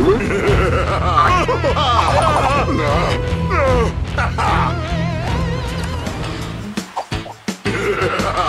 Ha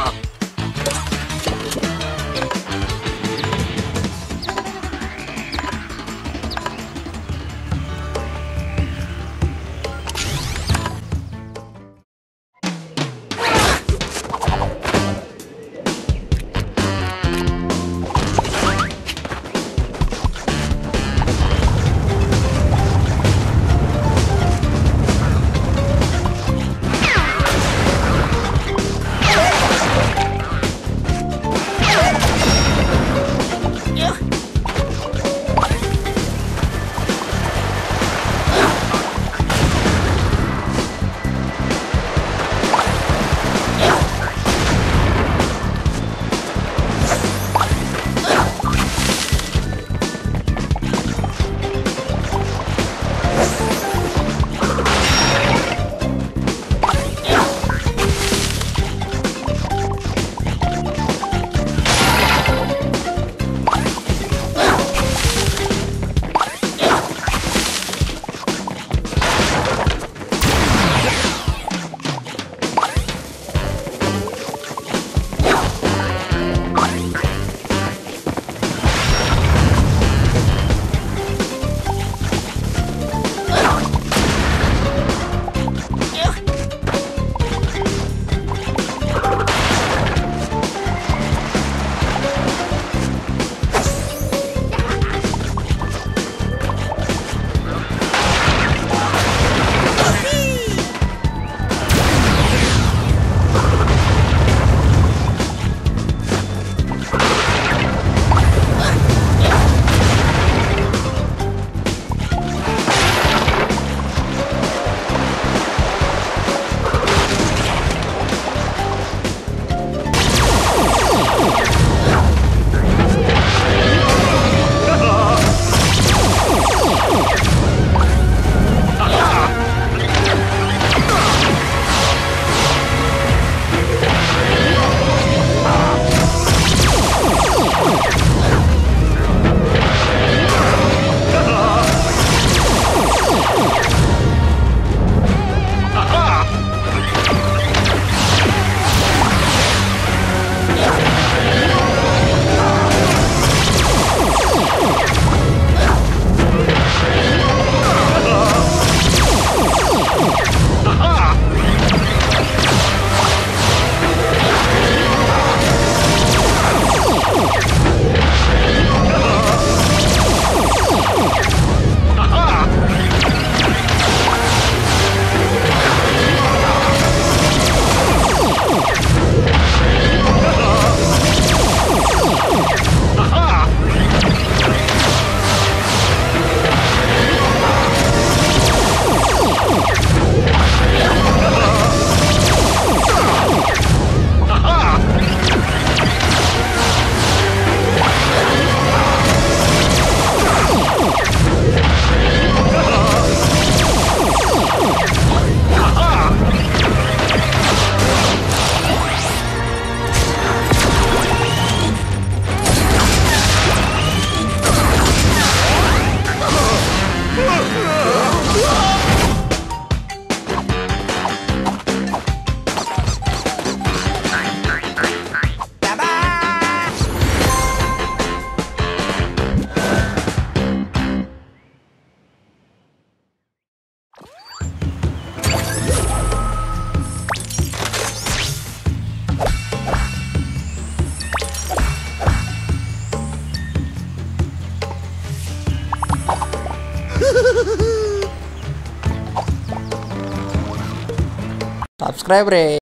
Subscribe re.